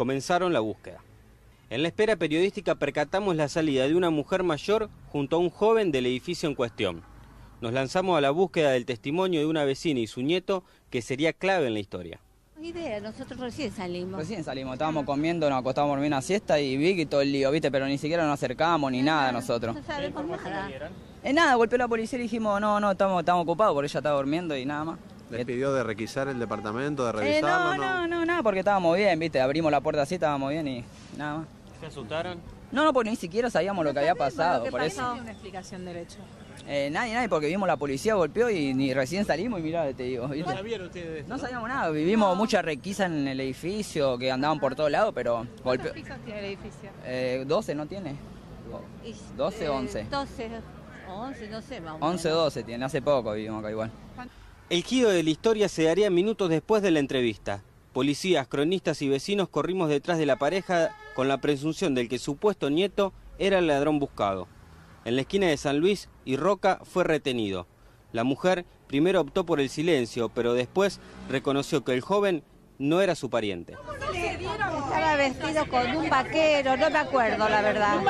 comenzaron la búsqueda. En la espera periodística percatamos la salida de una mujer mayor junto a un joven del edificio en cuestión. Nos lanzamos a la búsqueda del testimonio de una vecina y su nieto que sería clave en la historia. idea, nosotros recién salimos. Recién salimos, estábamos comiendo, nos acostábamos a dormir una siesta y vi que todo el lío, ¿viste? Pero ni siquiera nos acercamos ni nada nosotros. No sabemos nada. En nada, golpeó la policía y dijimos, no, no, estamos, estamos ocupados porque ella estaba durmiendo y nada más. ¿Les pidió de requisar el departamento, de Eh, revisarlo? no, no, no, nada, porque estábamos bien, ¿viste? Abrimos la puerta así, estábamos bien y nada más. ¿Se asustaron? No, no, porque ni siquiera sabíamos lo que había pasado, por eso. No una explicación del hecho. Eh, nadie, nadie, porque vimos la policía, golpeó y ni recién salimos y mirá, te digo, ¿viste? sabían ustedes? No sabíamos nada, vivimos mucha requisa en el edificio, que andaban por todos lados, pero golpeó. ¿Cuántos pisos tiene el edificio? Eh, 12 no tiene. Y- 12, eh, 11. 12, 11, no sé, o 11, menos. 12 tiene, hace poco vivimos acá igual. El giro de la historia se daría minutos después de la entrevista. Policías, cronistas y vecinos corrimos detrás de la pareja con la presunción del que supuesto nieto era el ladrón buscado. En la esquina de San Luis y Roca fue retenido. La mujer primero optó por el silencio, pero después reconoció que el joven no era su pariente. Estaba vestido con un vaquero, no me acuerdo la verdad.